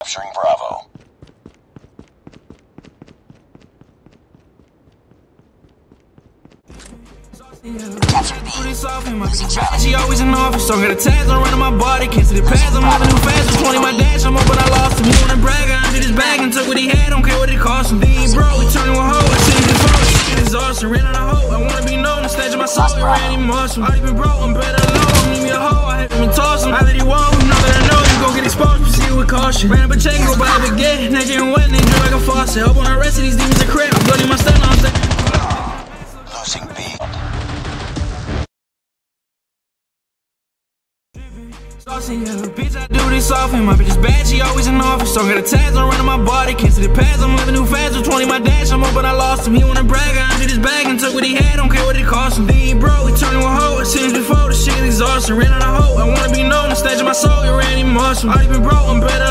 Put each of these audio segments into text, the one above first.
Capturing Bravo. She always in office, so I got a on running my body. Can't see the pads, I'm living too fast. I'm 20 my dash, I'm up, but I lost him. He wanna brag, I undid his bag and took what he had. Don't care what it cost him. Then he broke, he turned to a hoe. I seen his phone, shit. Ran out of hope. I wanna be known, the stage of my soul. It ran him muscle. I even broke, I'm better caution. Ran up a check, go buy a baguette. Naked and wet, they drip like a faucet. Hope on the rest of these demons are crap. I'm bloody my stun, I'm staying. Losing B. Saucy, yeah, bitch, I do this often. My bitch is bad, she always in office. So I got a tags on running my body. Can't see the pads, I'm living too fast. With 20 my dash, I'm up, but I lost him. He wanna brag, I undid his bag and took what he had. Don't care what it cost him. Then he broke, he turned to a hoe. I seen him before, the shit is exhausting. Ran out of hope. I wanna be known, the stage of my soul. It ran him muscle. I even broke, I'm better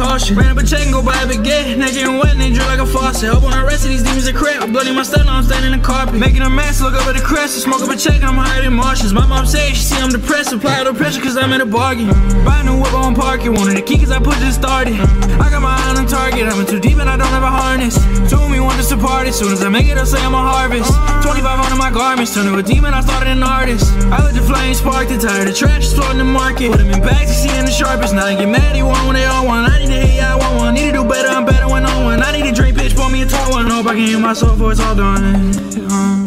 caution. Ran up a check and go buy a baguette. Naked and wet, and they drip like a faucet. Hope on the rest of these demons are crap. I'm bloody my stun, I'm standing in the carpet. Making a mess, look up at the crest. Smoke up a check, I'm higher than Martians. My mom says she see I'm depressed. Apply the pressure cause I'm in a bargain. Buy a new whip on park it. Wanted the key cause I put it started. I got my eye on target. I'm in too deep and I don't have a harness. Told me want us to party. Soon as I make it, I'll say I'm a harvest. 2500 on my garments. Turned to a demon, I started an artist. I let the flames spark the tire. The trash is flooding the market. Put them in bags, you seeing the sharpest. Now I get mad, he want when they one. Hope I can hear my soul before it's all done. Uh.